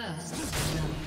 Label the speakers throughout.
Speaker 1: First love.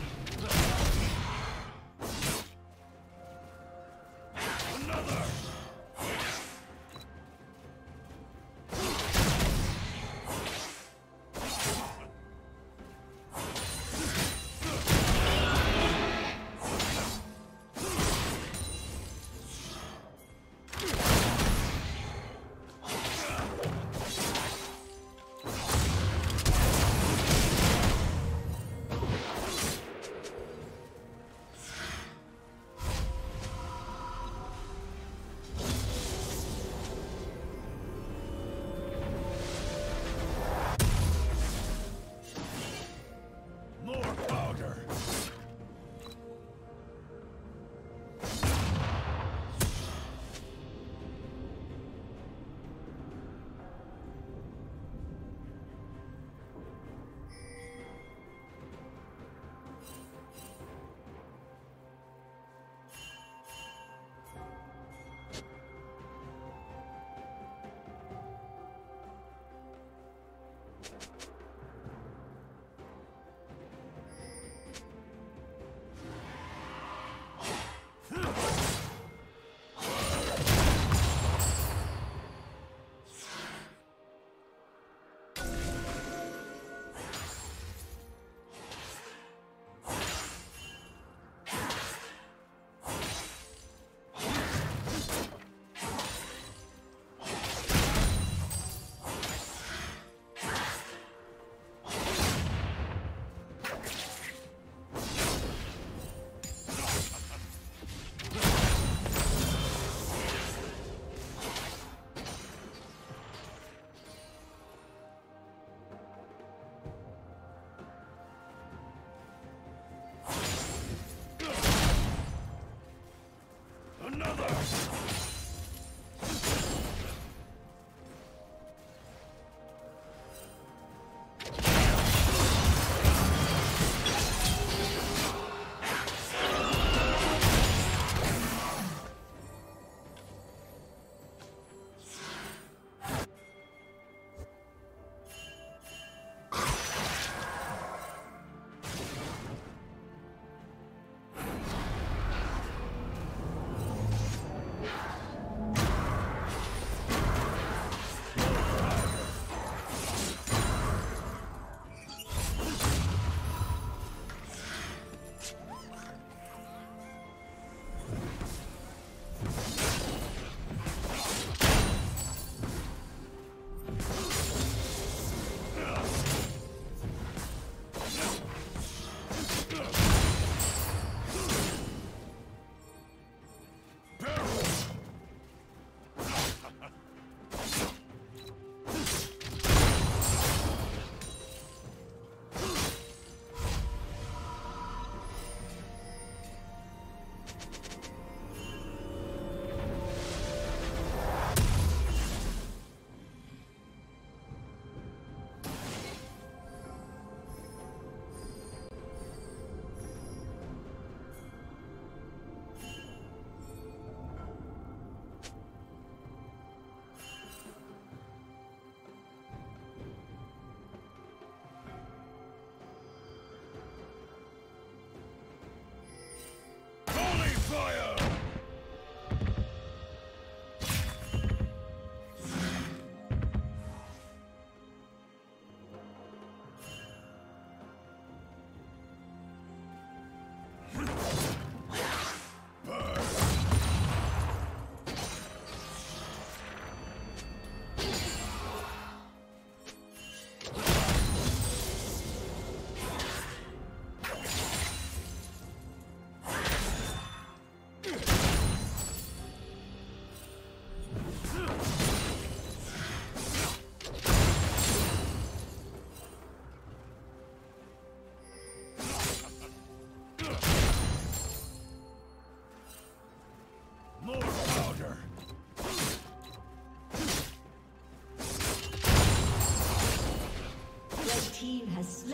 Speaker 2: Another.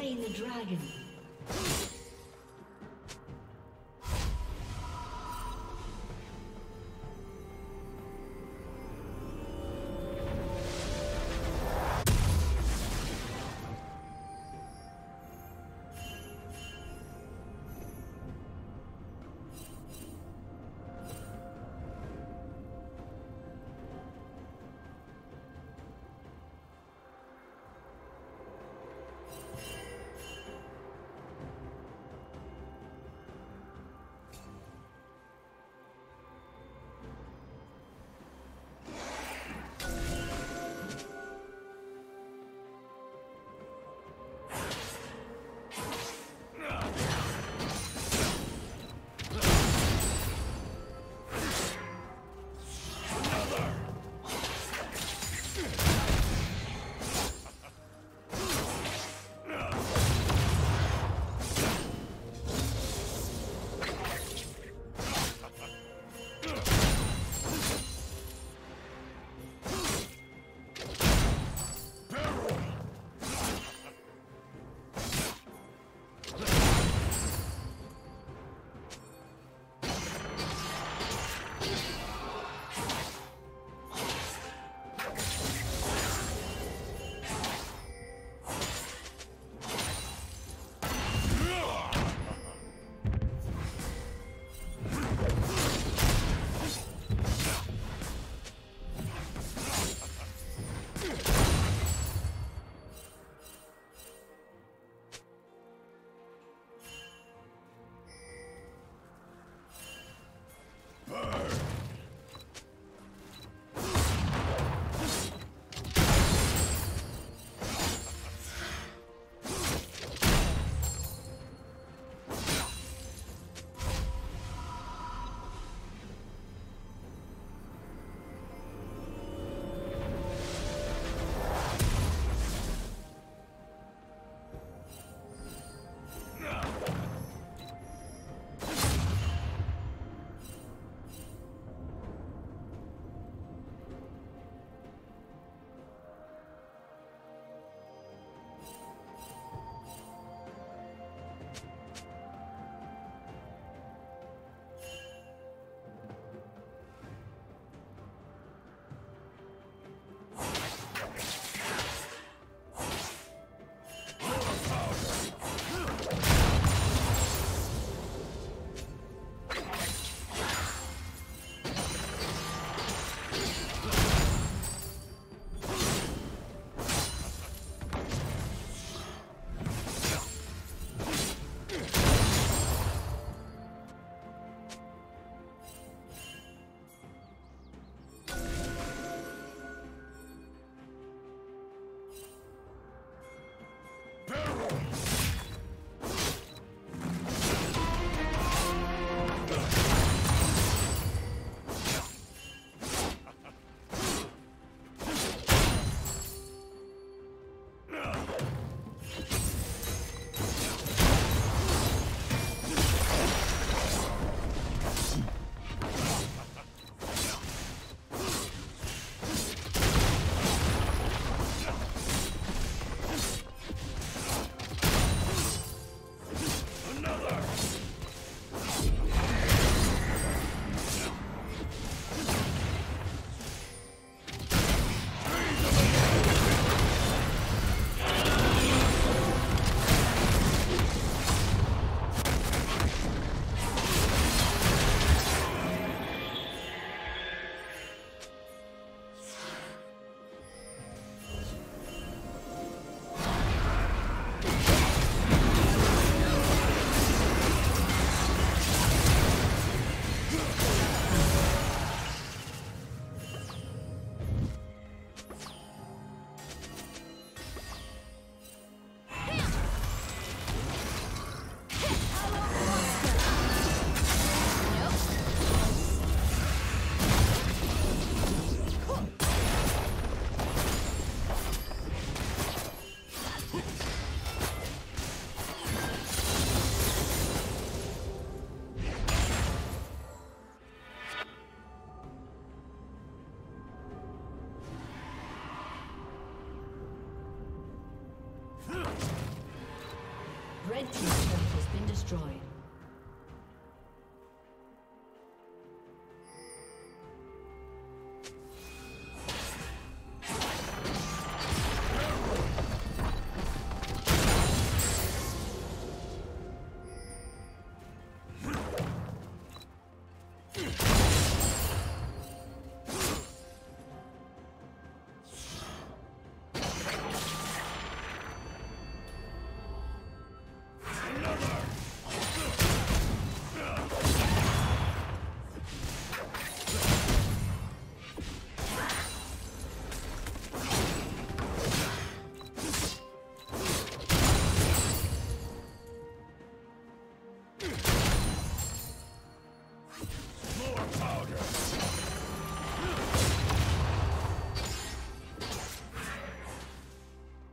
Speaker 1: Slain the dragon.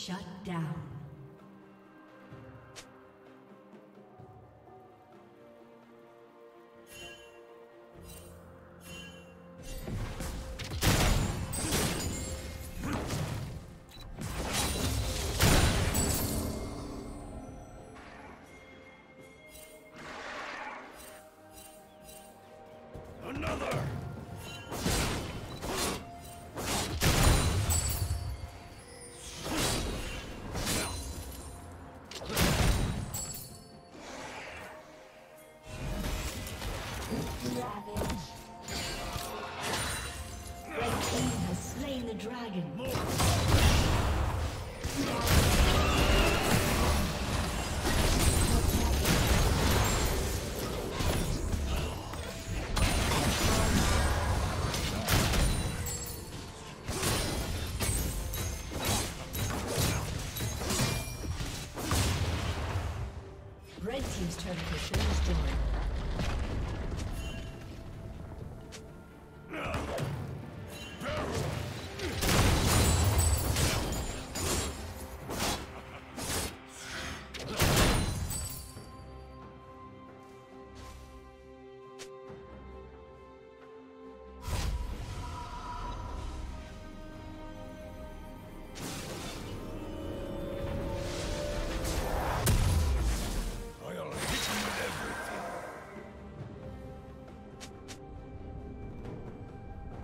Speaker 1: Shut down.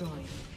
Speaker 1: destroyed.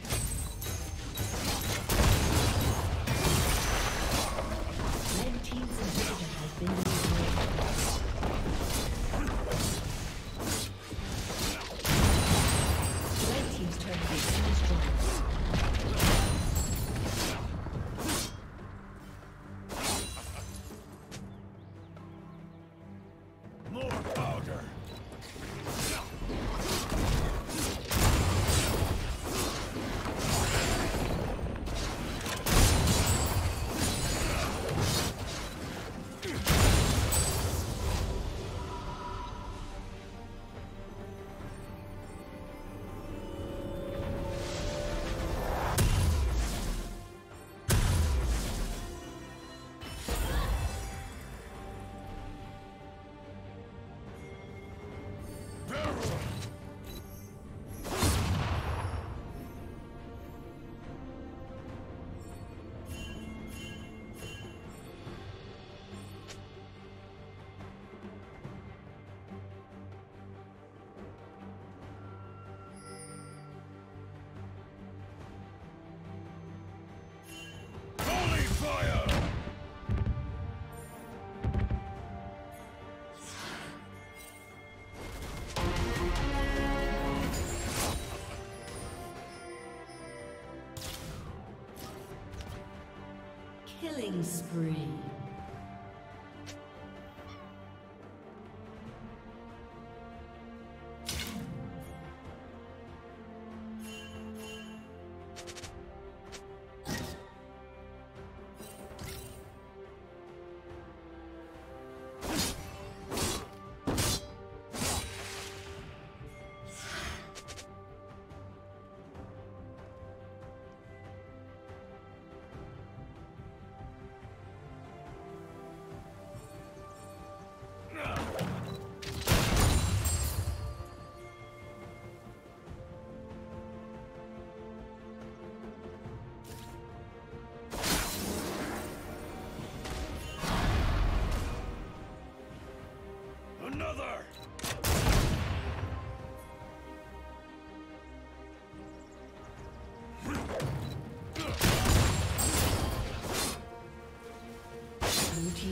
Speaker 1: Killing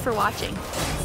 Speaker 3: For watching.